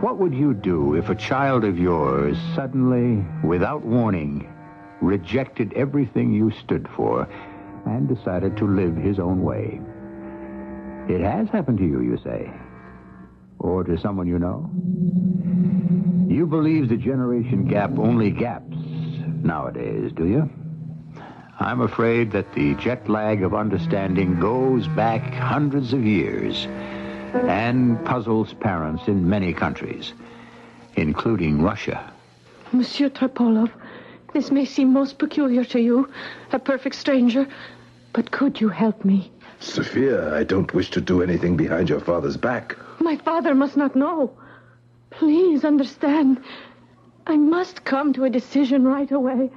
What would you do if a child of yours suddenly, without warning, rejected everything you stood for and decided to live his own way? It has happened to you, you say. Or to someone you know? You believe the generation gap only gaps nowadays, do you? I'm afraid that the jet lag of understanding goes back hundreds of years and puzzles parents in many countries, including Russia. Monsieur Trepolov, this may seem most peculiar to you, a perfect stranger, but could you help me? Sophia, I don't wish to do anything behind your father's back. My father must not know. Please understand. I must come to a decision right away.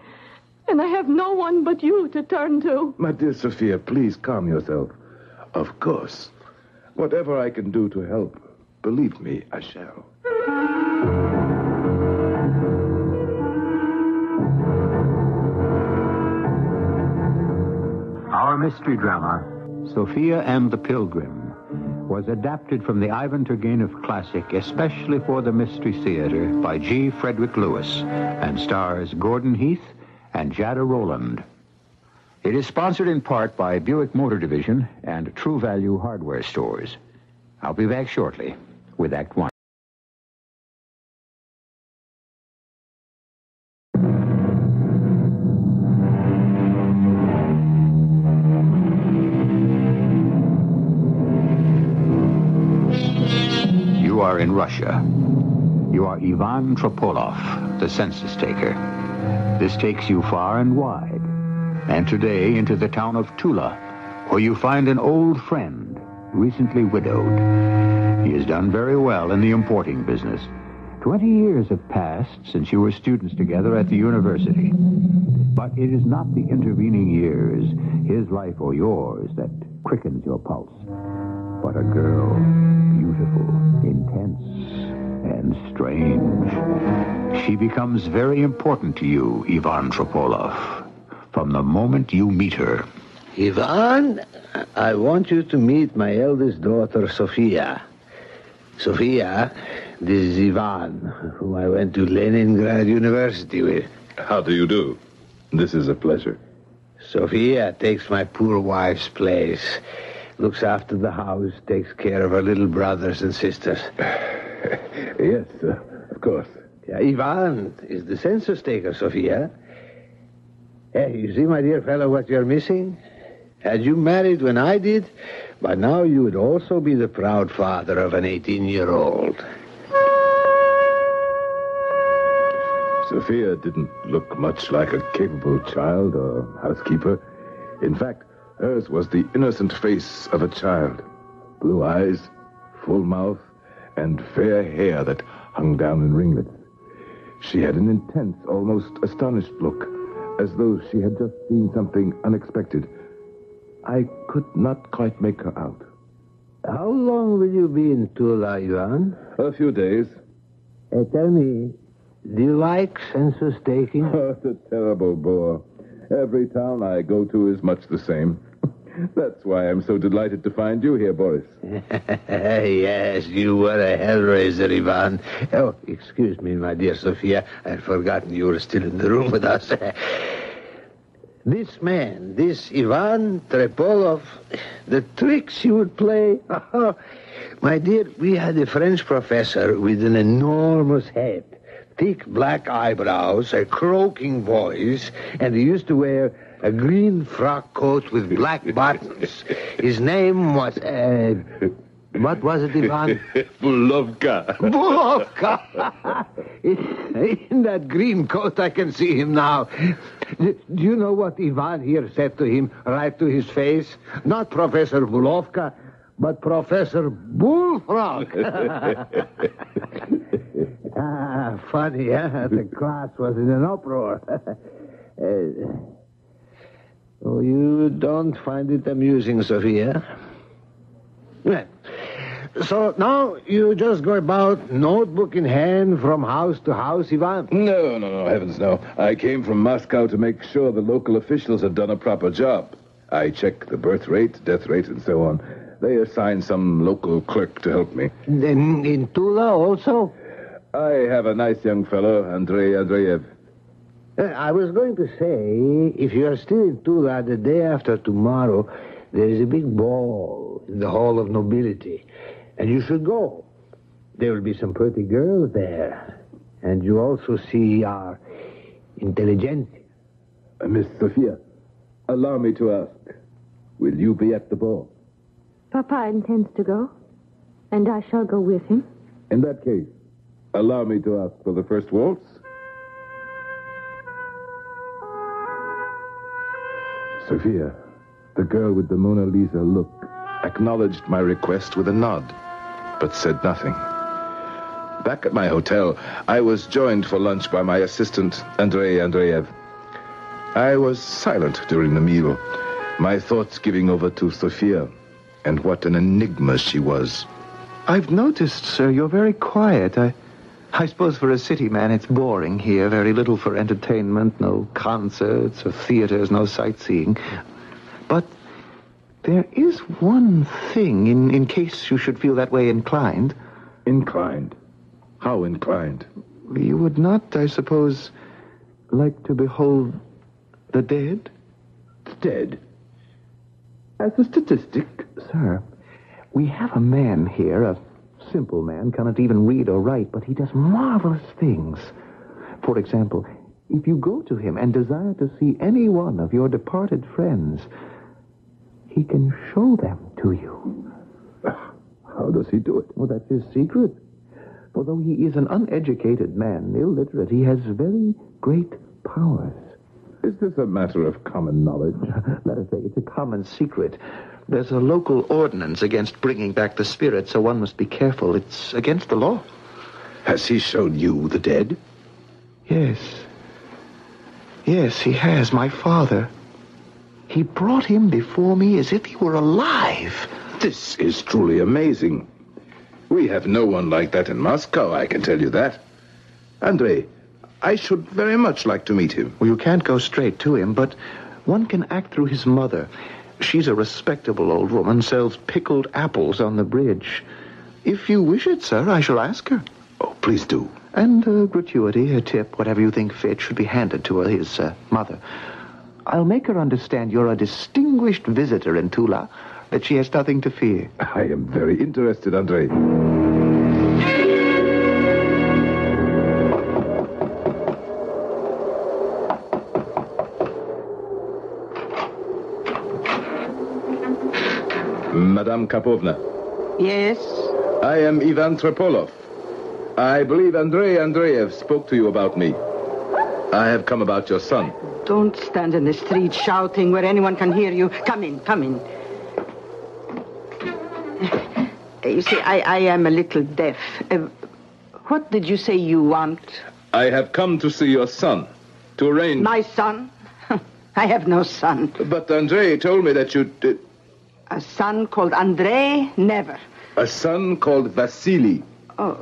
And I have no one but you to turn to. My dear Sophia, please calm yourself. Of course. Whatever I can do to help, believe me, I shall. Our mystery drama, Sophia and the Pilgrim, was adapted from the Ivan Turgenev classic especially for the Mystery Theater by G. Frederick Lewis and stars Gordon Heath and Jada Rowland. It is sponsored in part by Buick Motor Division and True Value Hardware Stores. I'll be back shortly with Act One. You are in Russia. You are Ivan Tropolov, the census taker. This takes you far and wide. And today into the town of Tula, where you find an old friend, recently widowed. He has done very well in the importing business. Twenty years have passed since you were students together at the university. But it is not the intervening years, his life or yours, that quickens your pulse. But a girl, beautiful, intense, and strange. She becomes very important to you, Ivan Tropolov, from the moment you meet her. Ivan, I want you to meet my eldest daughter, Sophia. Sophia, this is Ivan, whom I went to Leningrad University with. How do you do? This is a pleasure. Sophia takes my poor wife's place, looks after the house, takes care of her little brothers and sisters. yes, uh, of course. Yeah, Ivan is the census taker, Sophia. Hey, you see, my dear fellow, what you're missing? Had you married when I did, by now you would also be the proud father of an 18 year old. Sophia didn't look much like a capable child or housekeeper. In fact, hers was the innocent face of a child. Blue eyes, full mouth, and fair hair that hung down in ringlets. She had an intense, almost astonished look, as though she had just seen something unexpected. I could not quite make her out. How long will you be in Tula, Ivan? A few days. Hey, tell me, do you like census taking? Oh, it's a terrible bore. Every town I go to is much the same. That's why I'm so delighted to find you here, Boris. yes, you were a hellraiser, Ivan. Oh, excuse me, my dear Sophia. I'd forgotten you were still in the room with us. this man, this Ivan Trepolov, the tricks he would play. my dear, we had a French professor with an enormous head, thick black eyebrows, a croaking voice, and he used to wear a green frock coat with black buttons. His name was, uh, what was it, Ivan? Bulovka. Bulovka! in, that green coat, I can see him now. Do you know what Ivan here said to him right to his face? Not Professor Bulovka, but Professor Bullfrog. ah, Ah, funny, huh? The class was in an uproar. uh, oh, you don't find it amusing, Sophia? Well, so now you just go about, notebook in hand, from house to house, Ivan? No, no, no, heavens no. I came from Moscow to make sure the local officials had done a proper job. I check the birth rate, death rate, and so on. They assign some local clerk to help me. In, in Tula also? I have a nice young fellow, Andrei Andreev. Uh, I was going to say, if you are still in Tula the day after tomorrow, there is a big ball in the Hall of Nobility, and you should go. There will be some pretty girls there, and you also see our intelligentsia. Uh, Miss Sophia, allow me to ask, will you be at the ball? Papa intends to go, and I shall go with him. In that case, allow me to ask for the first waltz. Sophia, the girl with the Mona Lisa look, acknowledged my request with a nod, but said nothing. Back at my hotel, I was joined for lunch by my assistant, Andrei Andreev. I was silent during the meal, my thoughts giving over to Sophia, and what an enigma she was. I've noticed, sir, you're very quiet. I, I suppose for a city man it's boring here. Very little for entertainment, no concerts or theaters, no sightseeing. But there is one thing, in, in case you should feel that way inclined. Inclined? How inclined? You would not, I suppose, like to behold the dead? The dead. As a statistic, sir, we have a man here, a simple man, cannot even read or write, but he does marvelous things. For example, if you go to him and desire to see any one of your departed friends, he can show them to you. How does he do it? Well, that's his secret. For though he is an uneducated man, illiterate, he has very great powers. Is this a matter of common knowledge? Let us say it's a common secret. There's a local ordinance against bringing back the spirit, so one must be careful. It's against the law. Has he shown you the dead? Yes. Yes, he has. My father. He brought him before me as if he were alive. This is truly amazing. We have no one like that in Moscow, I can tell you that. Andrei, I should very much like to meet him. Well, you can't go straight to him, but one can act through his mother. She's a respectable old woman, sells pickled apples on the bridge. If you wish it, sir, I shall ask her. Oh, please do. And a gratuity, a tip, whatever you think fit, should be handed to her, his uh, mother. I'll make her understand you're a distinguished visitor in Tula, that she has nothing to fear. I am very interested, Andrei. Madame Kapovna, Yes? I am Ivan Trepolov. I believe Andrei Andreev spoke to you about me. I have come about your son. Don't stand in the street shouting where anyone can hear you. Come in, come in. You see, I, I am a little deaf. Uh, what did you say you want? I have come to see your son, to arrange. My son? I have no son. But Andrei told me that you. Did... A son called Andrei? Never. A son called Vasily. Oh,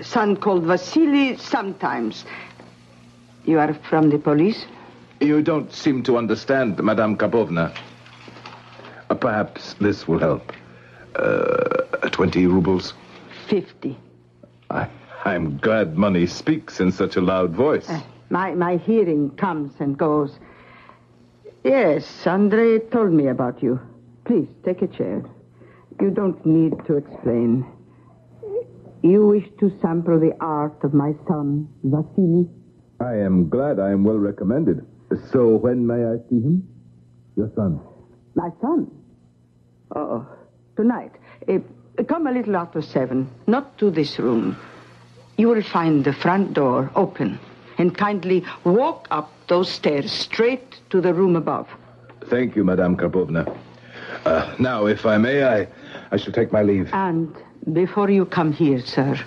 a son called Vasily? Sometimes. You are from the police? You don't seem to understand, Madame Kapovna. Uh, perhaps this will help. Uh, 20 rubles. Fifty. I, I'm glad money speaks in such a loud voice. Uh, my, my hearing comes and goes. Yes, Andrei told me about you. Please, take a chair. You don't need to explain. You wish to sample the art of my son, Vasily? I am glad I am well recommended. So when may I see him? Your son. My son? Oh, tonight. Uh, come a little after seven. Not to this room. You will find the front door open. And kindly walk up those stairs straight to the room above. Thank you, Madame Karpovna. Uh, now, if I may, I, I shall take my leave. And before you come here, sir,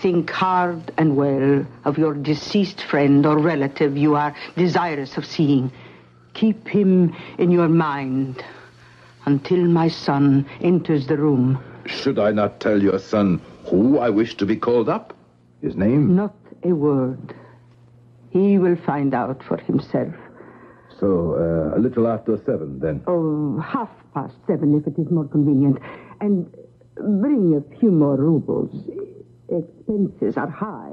think hard and well of your deceased friend or relative you are desirous of seeing. Keep him in your mind until my son enters the room. Should I not tell your son who I wish to be called up? His name? Not a word. He will find out for himself. So, uh, a little after seven, then. Oh, half past seven, if it is more convenient. And bring a few more rubles. Expenses are high.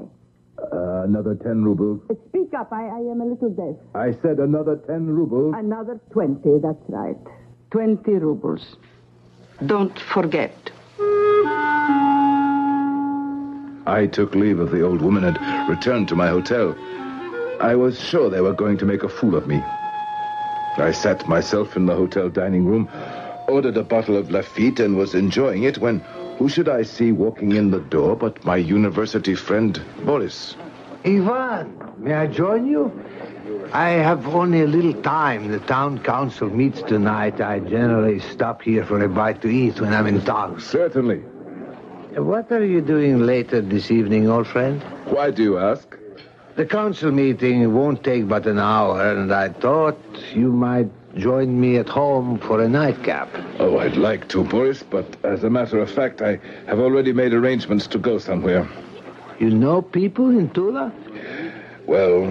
Uh, another ten rubles. Speak up, I, I am a little deaf. I said another ten rubles. Another 20, that's right. 20 rubles. Don't forget. I took leave of the old woman and returned to my hotel. I was sure they were going to make a fool of me. I sat myself in the hotel dining room, ordered a bottle of Lafite, and was enjoying it when who should I see walking in the door but my university friend, Boris? Ivan, may I join you? I have only a little time. The town council meets tonight. I generally stop here for a bite to eat when I'm in town. Certainly. What are you doing later this evening, old friend? Why do you ask? The council meeting won't take but an hour, and I thought you might join me at home for a nightcap. Oh, I'd like to, Boris, but as a matter of fact, I have already made arrangements to go somewhere. You know people in Tula? Well,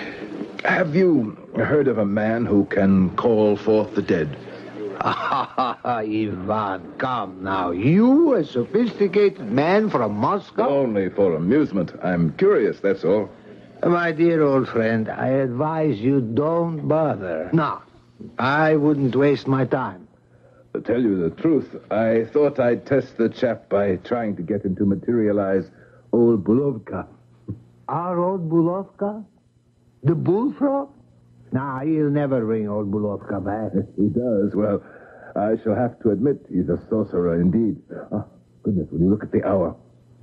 have you heard of a man who can call forth the dead? Ivan, come now. You, a sophisticated man from Moscow? Only for amusement. I'm curious, that's all. My dear old friend, I advise you don't bother. No, I wouldn't waste my time. To tell you the truth, I thought I'd test the chap by trying to get him to materialize old Bulovka. Our old Bulovka? The bullfrog? Nah, he'll never bring old Bulovka back. He does. Well, I shall have to admit he's a sorcerer indeed. Oh, goodness, will you look at the hour?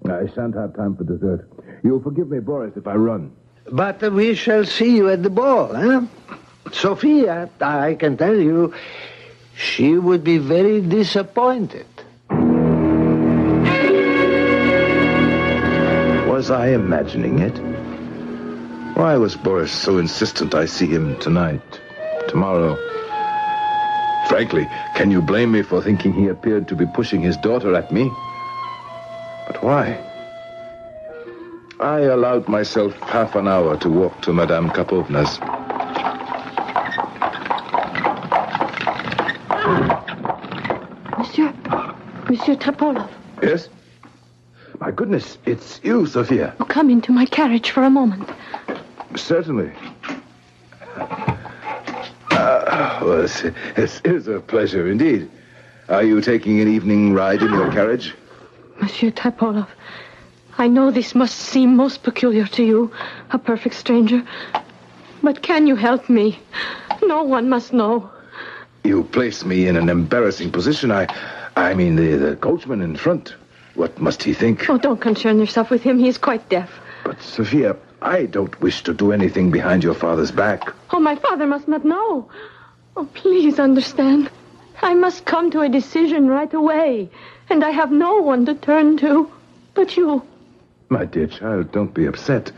I shan't have time for dessert. You'll forgive me, Boris, if I run. But we shall see you at the ball, eh? Sophia, I can tell you, she would be very disappointed. Was I imagining it? Why was Boris so insistent I see him tonight, tomorrow? Frankly, can you blame me for thinking he appeared to be pushing his daughter at me? But why? I allowed myself half an hour to walk to Madame Kapovna's. Monsieur, Monsieur Trepolov, Yes? My goodness, it's you, Sophia. oh, come into my carriage for a moment. Certainly. Well, this, this is a pleasure indeed. Are you taking an evening ride in your carriage? Monsieur Trepolov, I know this must seem most peculiar to you, a perfect stranger. But can you help me? No one must know. You place me in an embarrassing position. I, I mean, the, the coachman in front. What must he think? Oh, don't concern yourself with him. He is quite deaf. But, Sophia, I don't wish to do anything behind your father's back. Oh, my father must not know. Oh, please understand. I must come to a decision right away. And I have no one to turn to but you. My dear child, don't be upset.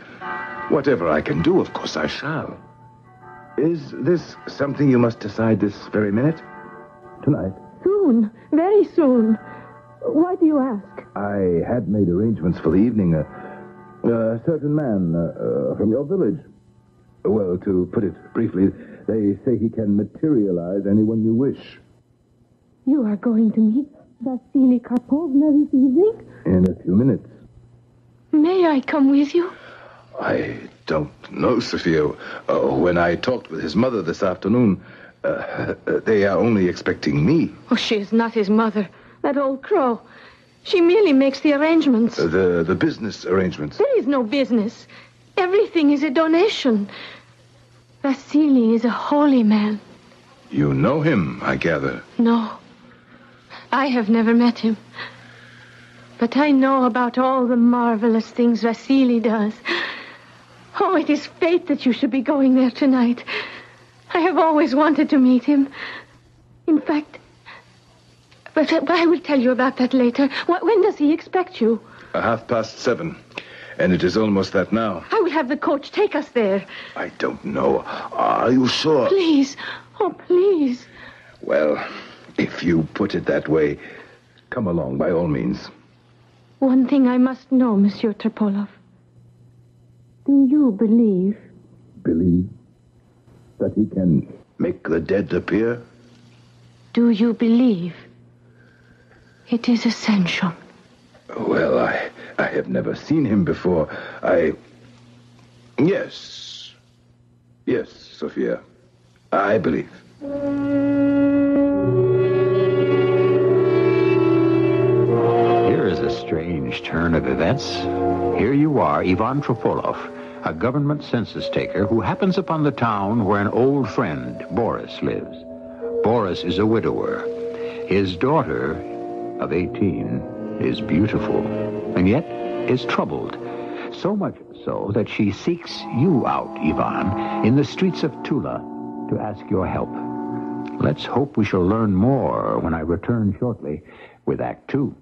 Whatever I can do, of course I shall. Is this something you must decide this very minute? Tonight? Soon. Very soon. Why do you ask? I had made arrangements for the evening. A, a certain man uh, uh, from your village. Well, to put it briefly, they say he can materialize anyone you wish. You are going to meet Vasily Karpovna this evening? In a few minutes. May I come with you? I don't know, Sophia. Uh, when I talked with his mother this afternoon, uh, they are only expecting me. Oh, she is not his mother. That old crow. She merely makes the arrangements. Uh, the the business arrangements. There is no business. Everything is a donation. Vasily is a holy man. You know him, I gather. No. I have never met him. But I know about all the marvelous things Vasily does. Oh, it is fate that you should be going there tonight. I have always wanted to meet him. In fact, but, but I will tell you about that later. When does he expect you? A half past seven. And it is almost that now. I will have the coach take us there. I don't know. Are you sure? Please. Oh, please. Well, if you put it that way, come along by all means. One thing I must know, Monsieur Trepolov. Do you believe? Believe that he can make the dead appear? Do you believe? It is essential. Well, I, I have never seen him before. I. Yes. Yes, Sophia. I believe. Here is a strange turn of events. Here you are, Ivan Tropolov, a government census taker who happens upon the town where an old friend, Boris, lives. Boris is a widower. His daughter, of 18, is beautiful, and yet is troubled. So much so that she seeks you out, Ivan, in the streets of Tula to ask your help. Let's hope we shall learn more when I return shortly with Act Two.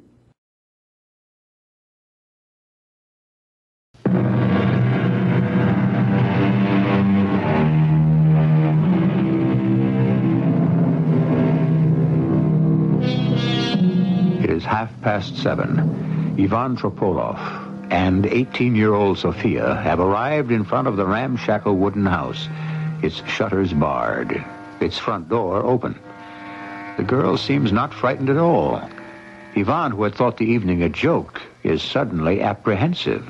Is half past seven. Ivan Tropolov and 18-year-old Sophia have arrived in front of the ramshackle wooden house. Its shutters barred, its front door open. The girl seems not frightened at all. Ivan, who had thought the evening a joke, is suddenly apprehensive.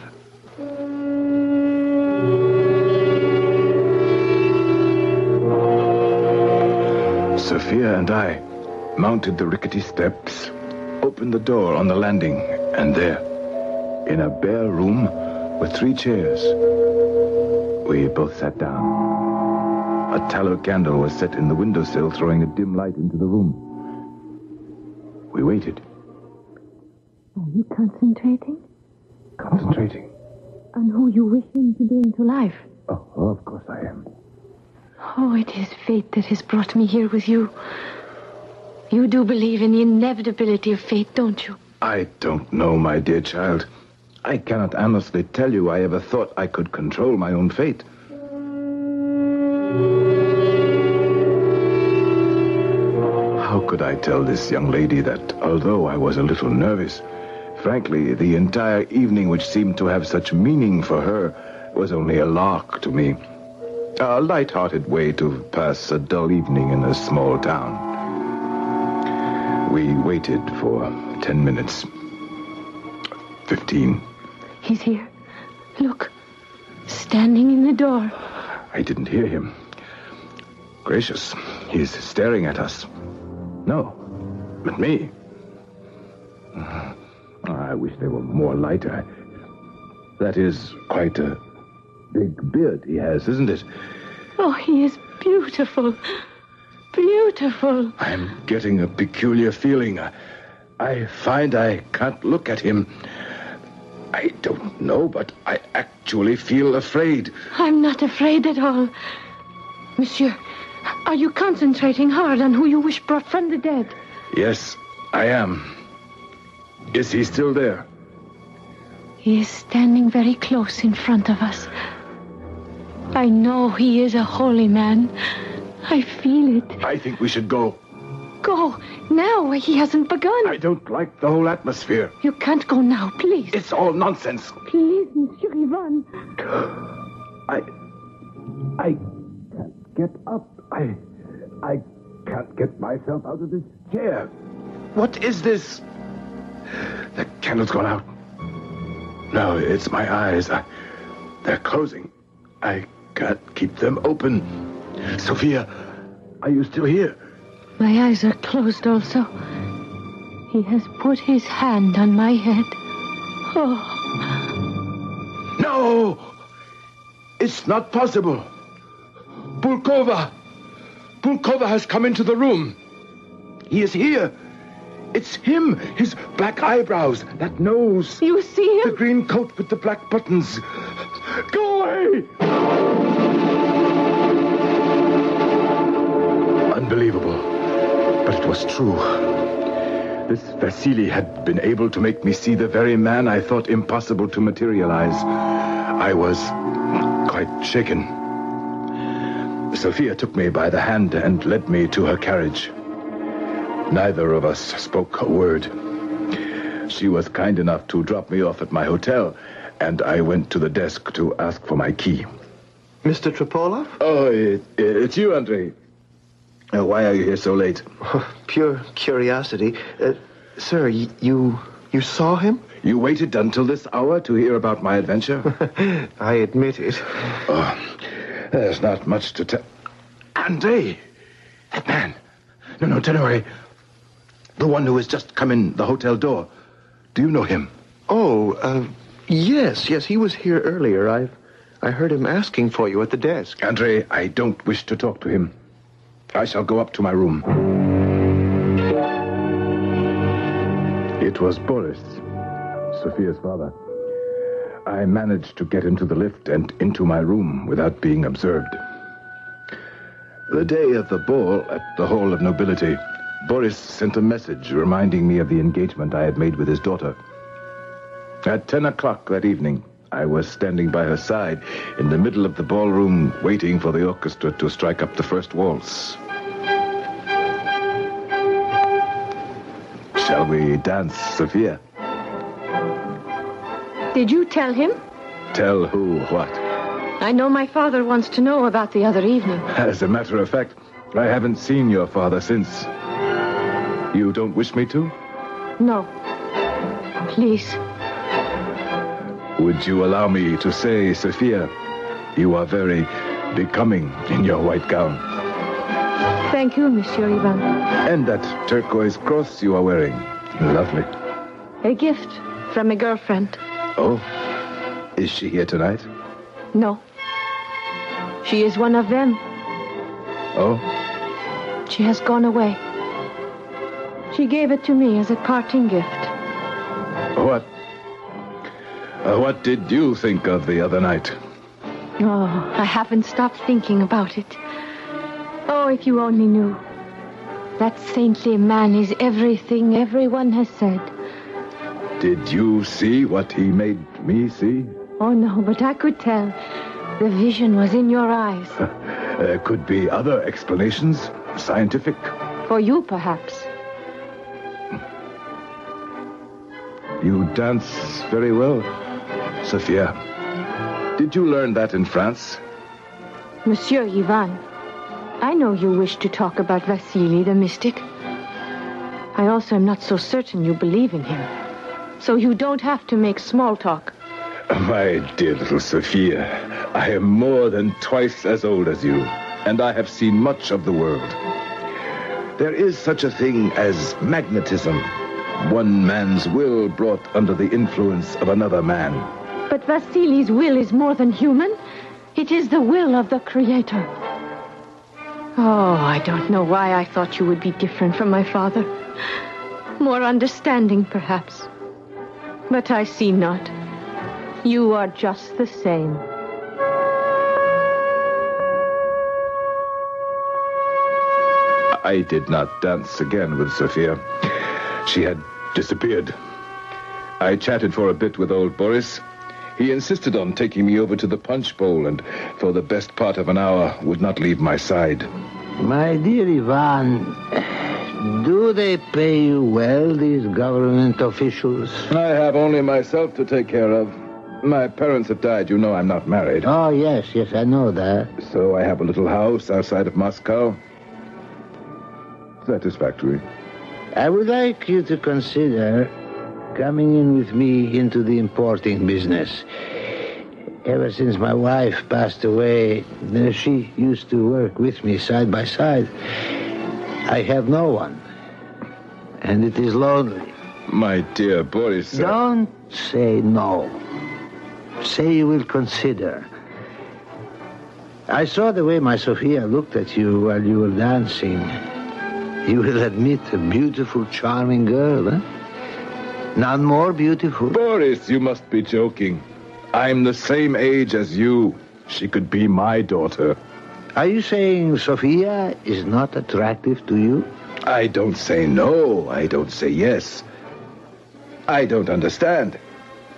Sophia and I mounted the rickety steps, opened the door on the landing, and there, in a bare room with three chairs, we both sat down. A tallow candle was set in the windowsill, throwing a dim light into the room. We waited, Are you concentrating concentrating. on who you wish him to bring to life? Oh, oh, of course I am. Oh, it is fate that has brought me here with you. You do believe in the inevitability of fate, don't you? I don't know, my dear child. I cannot honestly tell you I ever thought I could control my own fate. How could I tell this young lady that although I was a little nervous, frankly, the entire evening, which seemed to have such meaning for her, was only a lark to me? A light-hearted way to pass a dull evening in a small town. We waited for ten minutes. Fifteen. He's here. Look. Standing in the door. I didn't hear him. Gracious, he's staring at us. No, at me. Ah, I wish there were more light. I... That is quite a big beard he has, isn't it? Oh, he is beautiful. Beautiful. I'm getting a peculiar feeling. I, find I can't look at him. I don't know, but I actually feel afraid. I'm not afraid at all. Monsieur, are you concentrating hard on who you wish brought from the dead? Yes, I am. Is he still there? He is standing very close in front of us. I know he is a holy man. I feel it. I think we should go. Go now. He hasn't begun. I don't like the whole atmosphere. You can't go now, please. It's all nonsense. Please, Monsieur Ivan. I. I can't get up. I. I can't get myself out of this chair. What is this? The candle's gone out. No, it's my eyes. I, they're closing. I can't keep them open. Sophia, are you still here? My eyes are closed also. He has put his hand on my head. Oh, No! It's not possible. Bulkova! Bulkova has come into the room. He is here. It's him, his black eyebrows, that nose, you see him? the green coat with the black buttons. Go away! Unbelievable. But it was true. This Vasily had been able to make me see the very man I thought impossible to materialize. I was quite shaken. Sophia took me by the hand and led me to her carriage. Neither of us spoke a word. She was kind enough to drop me off at my hotel, and I went to the desk to ask for my key. Mr. Tropolov? Oh, it, it's you, Andrei. Uh, why are you here so late? Pure curiosity. Uh, sir, you you saw him? You waited until this hour to hear about my adventure? I admit it. oh, there's not much to tell. Andrei! That man. No, no, Tenore. The one who has just come in the hotel door. Do you know him? Oh, uh, yes, yes, he was here earlier. I I heard him asking for you at the desk. Andre, I don't wish to talk to him. I shall go up to my room. It was Boris, Sophia's father. I managed to get into the lift and into my room without being observed. The day of the ball at the Hall of Nobility, Boris sent a message reminding me of the engagement I had made with his daughter. At 10 o'clock that evening, I was standing by her side in the middle of the ballroom waiting for the orchestra to strike up the first waltz. Shall we dance, Sophia? Did you tell him? Tell who what? I know my father wants to know about the other evening. As a matter of fact, I haven't seen your father since. You don't wish me to? No. Please. Would you allow me to say, Sophia, you are very becoming in your white gown. Thank you, Monsieur Ivan. And that turquoise cross you are wearing. Lovely. A gift from a girlfriend. Oh, is she here tonight? No. She is one of them. Oh, She has gone away. She gave it to me as a parting gift. what? Uh, what did you think of the other night? Oh, I haven't stopped thinking about it. Oh, if you only knew. That saintly man is everything everyone has said. Did you see what he made me see? Oh, no, but I could tell. The vision was in your eyes. There could be other explanations, scientific. For you, perhaps. You dance very well, Sophia. Did you learn that in France? Monsieur Ivan, I know you wish to talk about Vasily the mystic. I also am not so certain you believe in him. So you don't have to make small talk. My dear little Sophia, I am more than twice as old as you, and I have seen much of the world. There is such a thing as magnetism. One man's will brought under the influence of another man. But Vasily's will is more than human. It is the will of the Creator. Oh, I don't know why I thought you would be different from my father. More understanding, perhaps. But I see not. You are just the same. I did not dance again with Sophia. She had disappeared. I chatted for a bit with old Boris. He insisted on taking me over to the punch bowl and for the best part of an hour would not leave my side. My dear Ivan, do they pay you well, these government officials? I have only myself to take care of. My parents have died. You know I'm not married. Oh, yes, yes, I know that. So I have a little house outside of Moscow. Satisfactory. I would like you to consider coming in with me into the importing business. Ever since my wife passed away, uh, she used to work with me side by side. I have no one, and it is lonely. My dear Boris. uh, Don't say no. Say you will consider. I saw the way my Sophia looked at you while you were dancing. You will admit a beautiful, charming girl, huh? None more beautiful. Boris, you must be joking. I'm the same age as you. She could be my daughter. Are you saying Sophia is not attractive to you? I don't say no. I don't say yes. I don't understand.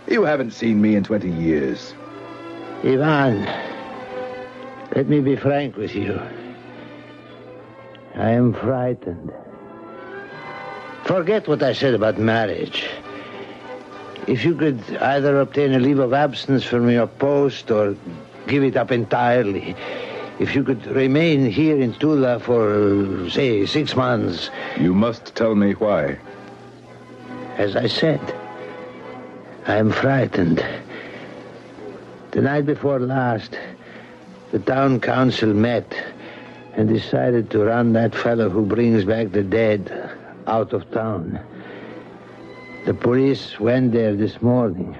You haven't seen me in 20 years. Ivan, let me be frank with you. I am frightened. Forget what I said about marriage. If you could either obtain a leave of absence from your post or give it up entirely, if you could remain here in Tula for, say, six months, You must tell me why. as I said, I am frightened. The night before last, the town council met and decided to run that fellow who brings back the dead out of town. The police went there this morning.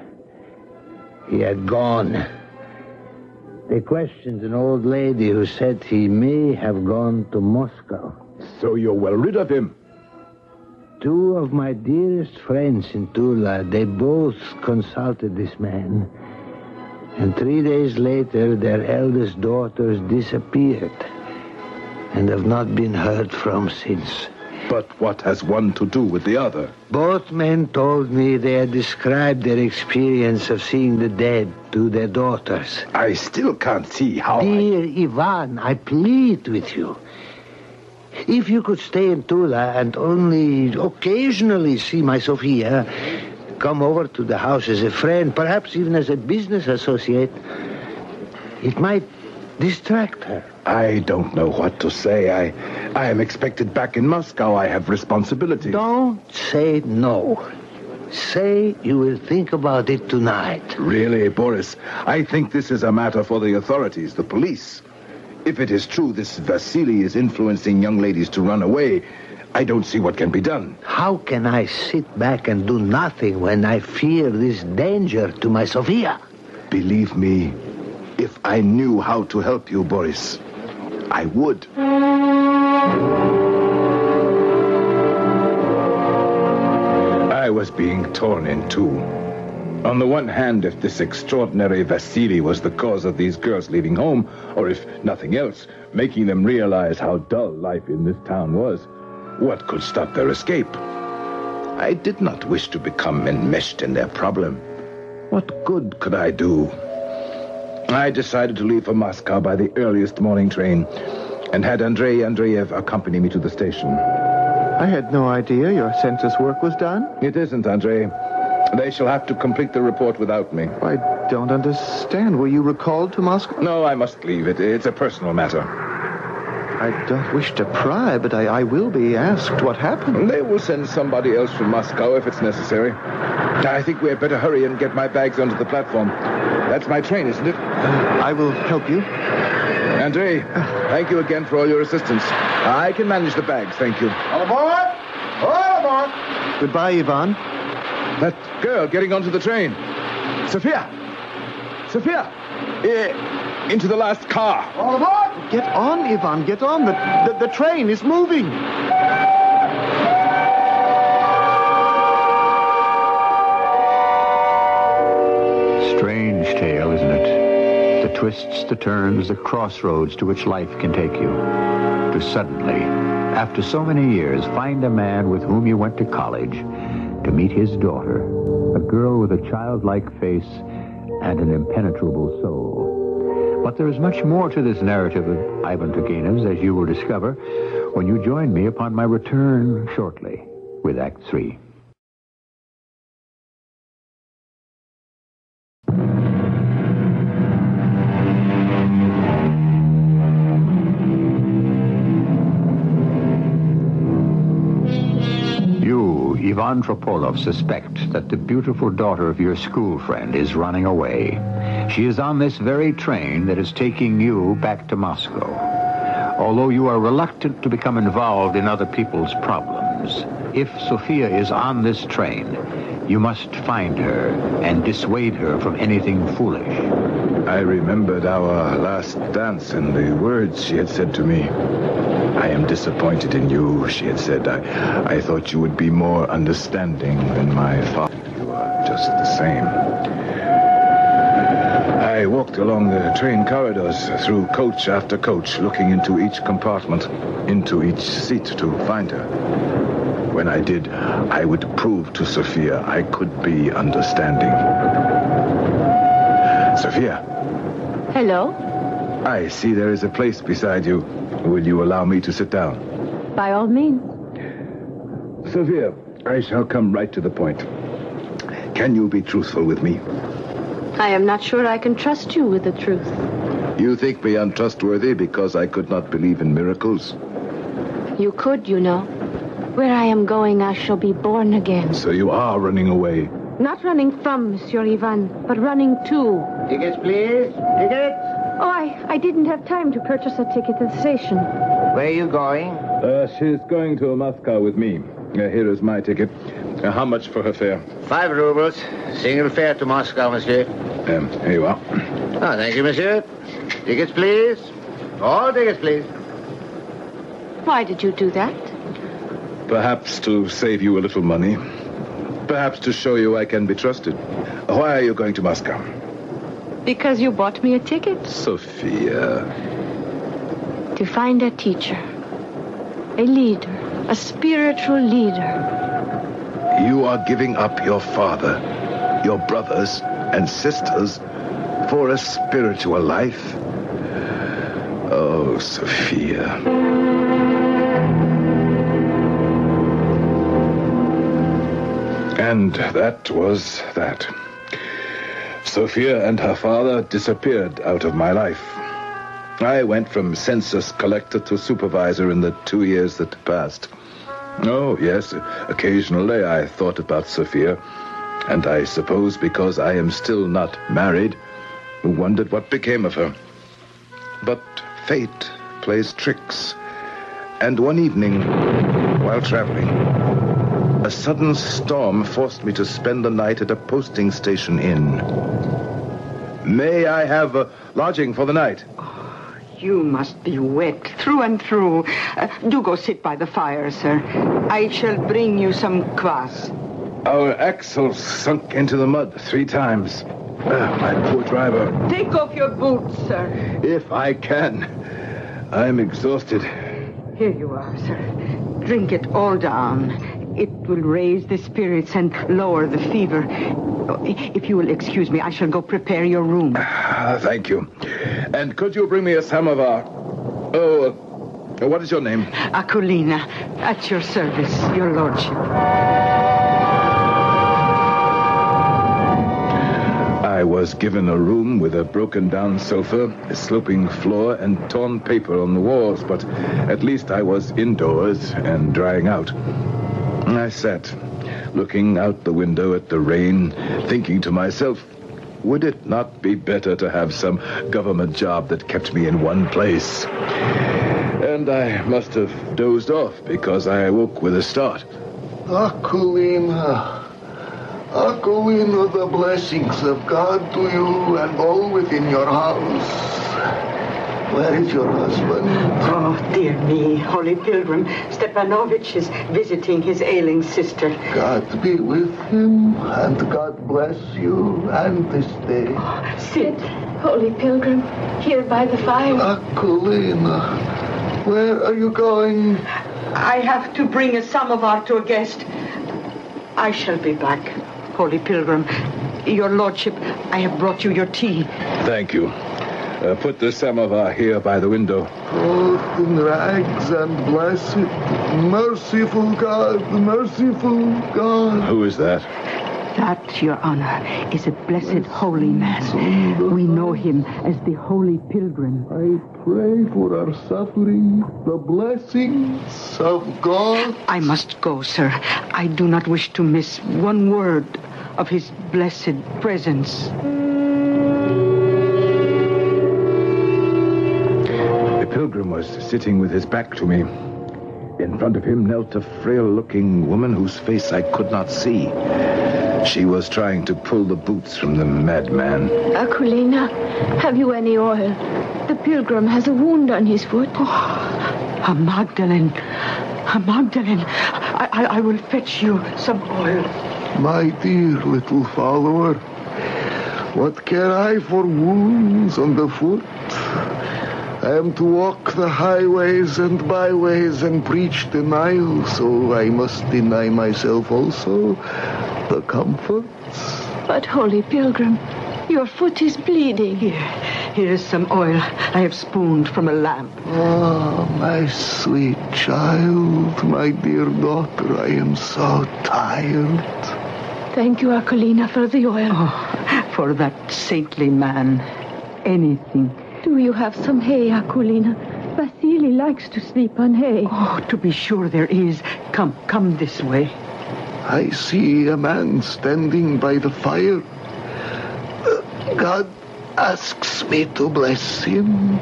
He had gone. They questioned an old lady who said he may have gone to Moscow. So you're well rid of him. Two of my dearest friends in Tula, they both consulted this man. And three days later, their eldest daughters disappeared and have not been heard from since. But what has one to do with the other? Both men told me they had described their experience of seeing the dead to their daughters. I still can't see how. I... Dear Ivan, I plead with you. If you could stay in Tula and only occasionally see my Sophia, come over to the house as a friend, perhaps even as a business associate, it might distract her. I don't know what to say. I, I am expected back in Moscow. I have responsibilities. Don't say no. Say you will think about it tonight. Really, Boris, I think this is a matter for the authorities, the police. If it is true this Vasily is influencing young ladies to run away, I don't see what can be done. How can I sit back and do nothing when I fear this danger to my Sophia? Believe me, if I knew how to help you, Boris, I would. I was being torn in two. On the one hand, if this extraordinary Vasily was the cause of these girls leaving home, or if nothing else, making them realize how dull life in this town was, what could stop their escape? I did not wish to become enmeshed in their problem. What good could I do? I decided to leave for Moscow by the earliest morning train and had Andrei Andreev accompany me to the station. I had no idea your census work was done. It isn't, Andrei. They shall have to complete the report without me. I don't understand. Were you recalled to Moscow? No, I must leave. It, it's a personal matter. I don't wish to pry, but I, I will be asked what happened. They will send somebody else from Moscow if it's necessary. I think we had better hurry and get my bags onto the platform. That's my train, isn't it? I will help you. Andrei, thank you again for all your assistance. I can manage the bags, thank you. All aboard! All aboard! Goodbye, Ivan. That girl getting onto the train. Sophia! Sophia! Eh, into the last car. All aboard! Get on, Ivan. Get on. The, the, the train is moving. Twists, the turns, the crossroads to which life can take you. To suddenly, after so many years, find a man with whom you went to college, to meet his daughter, a girl with a childlike face and an impenetrable soul. But there is much more to this narrative of Ivan Turgenev's, as you will discover when you join me upon my return shortly with Act Three. Ivan Tropolov, suspect that the beautiful daughter of your school friend is running away. She is on this very train that is taking you back to Moscow. Although you are reluctant to become involved in other people's problems, if Sophia is on this train, you must find her and dissuade her from anything foolish. I remembered our last dance and the words she had said to me. I am disappointed in you, she had said. I, I thought you would be more understanding than my father. You are just the same. I walked along the train corridors, through coach after coach, looking into each compartment, into each seat to find her. When I did, I would prove to Sophia I could be understanding. Sophia, Hello? I see there is a place beside you. Will you allow me to sit down? By all means. Sophia, I shall come right to the point. Can you be truthful with me? I am not sure I can trust you with the truth. You think me untrustworthy because I could not believe in miracles? You could, you know. Where I am going, I shall be born again. So you are running away. Not running from Monsieur Ivan, but running to. Tickets, please. Tickets. Oh, I, I didn't have time to purchase a ticket at the station. Where are you going? Uh, she's going to Moscow with me. Uh, here is my ticket. Uh, how much for her fare? Five rubles. Single fare to Moscow, monsieur. Um, here you are. Oh, thank you, monsieur. Tickets, please. All tickets, please. Why did you do that? Perhaps to save you a little money. Perhaps to show you I can be trusted. Why are you going to Moscow? Because you bought me a ticket Sophia. to find a teacher, a leader, a spiritual leader. You are giving up your father, your brothers and sisters for a spiritual life. Oh, Sophia. And that was that. Sophia and her father disappeared out of my life. I went from census collector to supervisor in the two years that passed. Oh, yes, occasionally I thought about Sophia, and I suppose because I am still not married, wondered what became of her. But fate plays tricks, and one evening, while traveling, a sudden storm forced me to spend the night at a posting station inn. May I have a lodging for the night? You must be wet through and through. Uh, do go sit by the fire, sir. I shall bring you some kvass. Our axles sunk into the mud three times. Ah, my poor driver. Take off your boots, sir. If I can. I'm exhausted. Here you are, sir. Drink it all down. It will raise the spirits and lower the fever. If you will excuse me, I shall go prepare your room. Ah, thank you. And could you bring me a samovar? Oh, uh, what is your name? Akulina, at your service, your lordship. I was given a room with a broken down sofa, a sloping floor, and torn paper on the walls, but at least I was indoors and drying out. I sat, looking out the window at the rain, thinking to myself, would it not be better to have some government job that kept me in one place? And I must have dozed off because I awoke with a start. Akulina. Akulina, the blessings of God to you and all within your house. Where is your husband? Oh, dear me, Holy Pilgrim. Stepanovich is visiting his ailing sister. God be with him, and God bless you and this day. Sit. Holy Pilgrim, here by the fire. Akulina, where are you going? I have to bring a samovar to a guest. I shall be back, Holy Pilgrim. Your Lordship, I have brought you your tea. Thank you. Uh, put the samovar here by the window. Clothed in rags and blessed, merciful God, merciful God. Who is that? That, Your Honor, is a blessed holy man. We know him as the Holy Pilgrim. I pray for our suffering, the blessings of God. I must go, sir. I do not wish to miss one word of his blessed presence. Pilgrim was sitting with his back to me. In front of him knelt a frail-looking woman whose face I could not see. She was trying to pull the boots from the madman. Akulina, have you any oil? The pilgrim has a wound on his foot. Oh, a Magdalene. A Magdalene. I, I, I will fetch you some oil. My dear little follower, What care I for wounds on the foot? I am to walk the highways and byways and preach denial, so I must deny myself also the comforts. But, Holy Pilgrim, your foot is bleeding. Here, here is some oil I have spooned from a lamp. Ah, my sweet child, my dear daughter, I am so tired. Thank you, Akulina, for the oil. Oh, for that saintly man, anything. Do you have some hay, Akulina? Vasily likes to sleep on hay. Oh, to be sure there is. Come, come this way. I see a man standing by the fire. God asks me to bless him.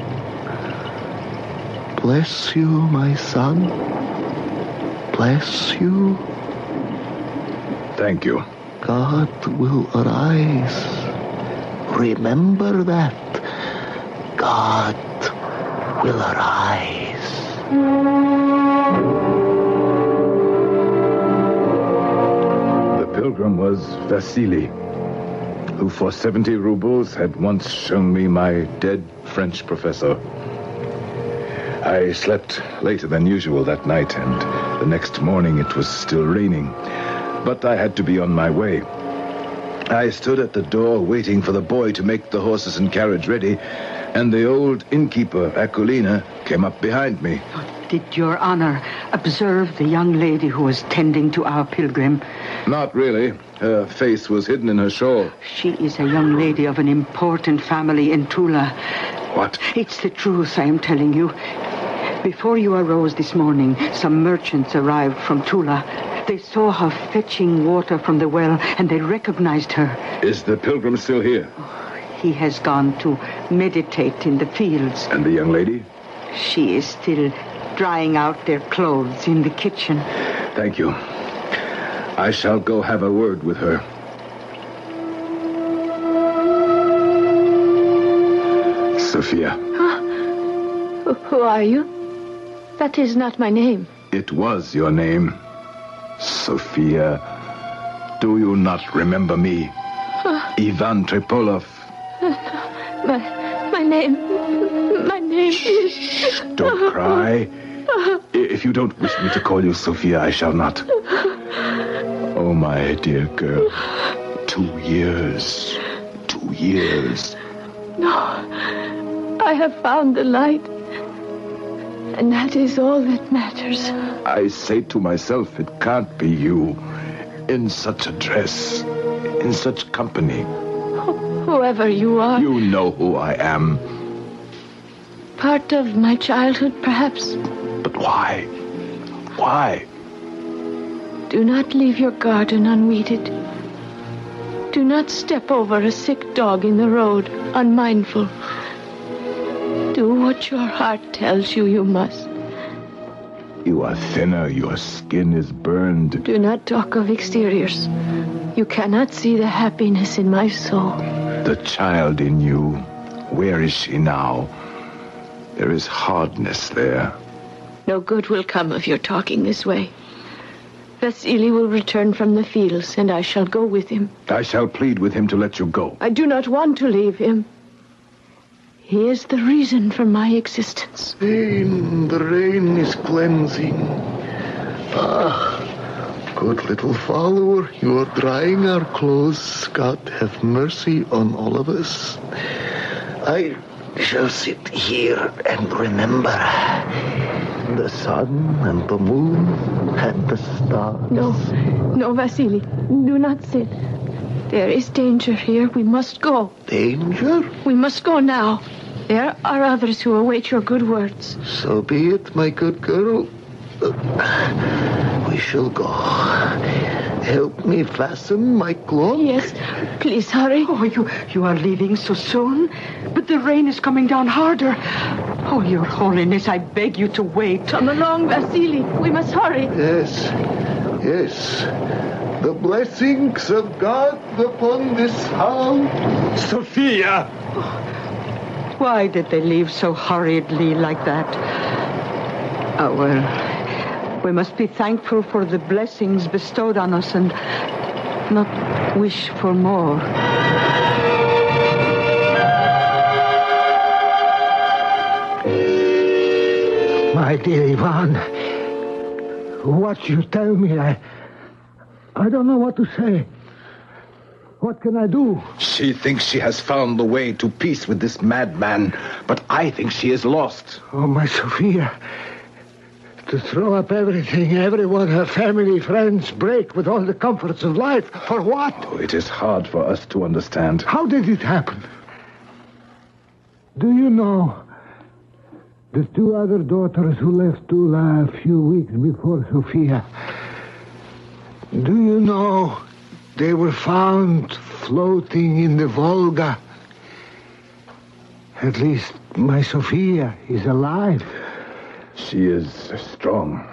Bless you, my son. Bless you. Thank you. God will arise. Remember that. God will arise. The pilgrim was Vasily, who for 70 rubles had once shown me my dead French professor. I slept later than usual that night, and the next morning it was still raining. But I had to be on my way. I stood at the door waiting for the boy to make the horses and carriage ready, and the old innkeeper, Akulina, came up behind me. Did your honor observe the young lady who was tending to our pilgrim? Not really. Her face was hidden in her shawl. She is a young lady of an important family in Tula. What? It's the truth I am telling you. Before you arose this morning, some merchants arrived from Tula. They saw her fetching water from the well, and they recognized her. Is the pilgrim still here? Oh, He has gone to meditate in the fields. And the young lady? She is still drying out their clothes in the kitchen. Thank you. I shall go have a word with her. Sophia, Who, who are you? That is not my name. it was your name. Sophia. Do you not remember me? Ivan Tripolov. My, my name. My name is. Don't cry. If you don't wish me to call you Sophia, I shall not. Oh, my dear girl. Two years. Two years. No. I have found the light. And that is all that matters. I say to myself, it can't be you. In such a dress. In such company. Whoever you are, You know who I am. part of my childhood, perhaps. But why? Why? Do not leave your garden unweeded. Do not step over a sick dog in the road, unmindful. Do what your heart tells you you must. You are thinner. Your skin is burned. Do not talk of exteriors. You cannot see the happiness in my soul. The child in you. Where is she now? There is hardness there. No good will come of your talking this way. Vasily will return from the fields, and I shall go with him. I shall plead with him to let you go. I do not want to leave him. He is the reason for my existence. Rain, the rain is cleansing. Ah, good little follower, you are drying our clothes. God have mercy on all of us. I shall sit here and remember the sun and the moon and the stars. No, no, Vasily, do not sit. There is danger here. We must go. Danger? We must go now. There are others who await your good words. So be it, my good girl. We shall go. Help me fasten my cloak. Yes, please hurry. Oh, you, you are leaving so soon? But the rain is coming down harder. Oh, Your Holiness, I beg you to wait. Come along, Vasily. We must hurry. Yes, yes. The blessings of God upon this house. Sophia! Why did they leave so hurriedly like that? Oh, well, we must be thankful for the blessings bestowed on us and not wish for more. My dear Ivan, what you tell me, I, I don't know what to say. What can I do? She thinks she has found the way to peace with this madman, but I think she is lost. Oh, my Sophia. To throw up everything, everyone, her family, friends, break with all the comforts of life. For what? Oh, it is hard for us to understand. How did it happen? Do you know the two other daughters who left Tula a few weeks before Sophia? Do you know they were found floating in the Volga? At least my Sophia is alive. She is strong.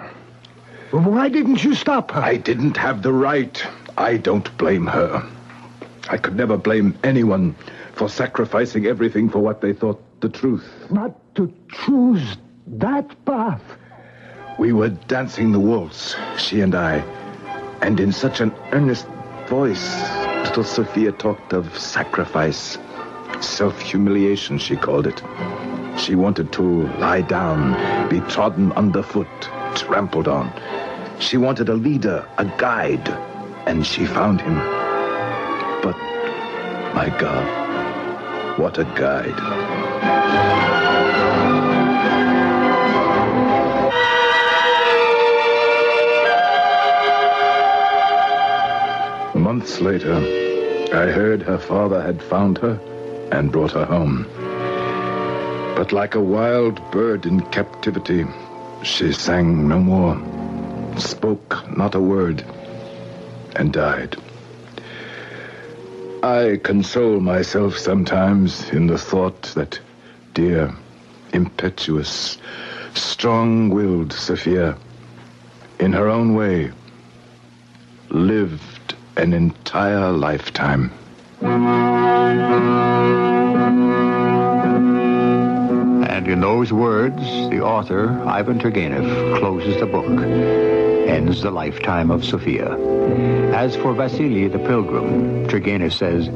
Why didn't you stop her? I didn't have the right. I don't blame her. I could never blame anyone for sacrificing everything for what they thought the truth. But to choose that path. We were dancing the waltz, she and I, and in such an earnest voice, little Sophia talked of sacrifice. Self humiliation, she called it. She wanted to lie down, be trodden underfoot, trampled on. She wanted a leader, a guide, and she found him. But, my God, what a guide. Months later, I heard her father had found her and brought her home. But like a wild bird in captivity, she sang no more, spoke not a word, and died. I console myself sometimes in the thought that dear, impetuous, strong willed Sophia, in her own way, lived an entire lifetime. In those words, the author, Ivan Turgenev, closes the book, ends the lifetime of Sophia. As for Vasily the Pilgrim, Turgenev says,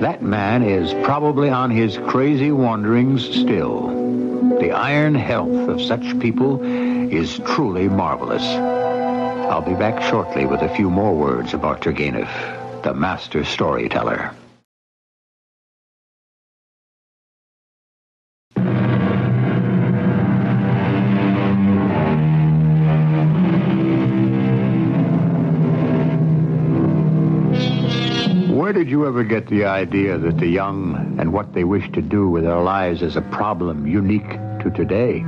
that man is probably on his crazy wanderings still. The iron health of such people is truly marvelous. I'll be back shortly with a few more words about Turgenev, the master storyteller. Did you ever get the idea that the young and what they wish to do with their lives is a problem unique to today?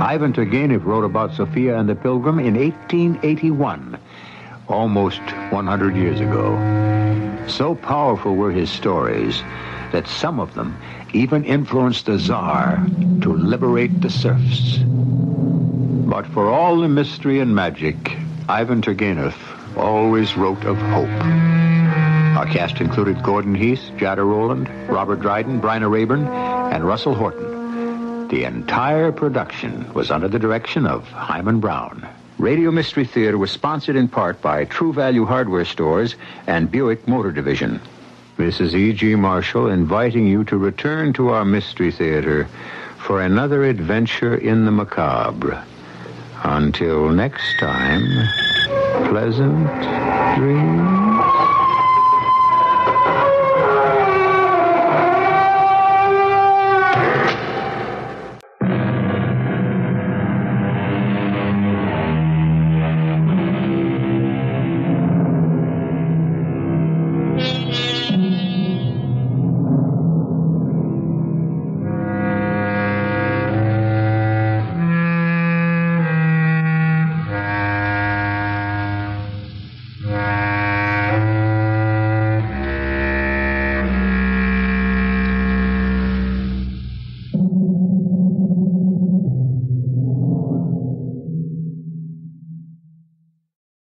Ivan Turgenev wrote about Sophia and the Pilgrim in 1881, almost 100 years ago. So powerful were his stories that some of them even influenced the Tsar to liberate the serfs. But for all the mystery and magic, Ivan Turgenev always wrote of hope. Our cast included Gordon Heath, Jada Rowland, Robert Dryden, Bryna Raeburn, and Russell Horton. The entire production was under the direction of Himan Brown. Radio Mystery Theater was sponsored in part by True Value Hardware Stores and Buick Motor Division. This is E.G. Marshall inviting you to return to our Mystery Theater for another adventure in the macabre. Until next time, pleasant dreams.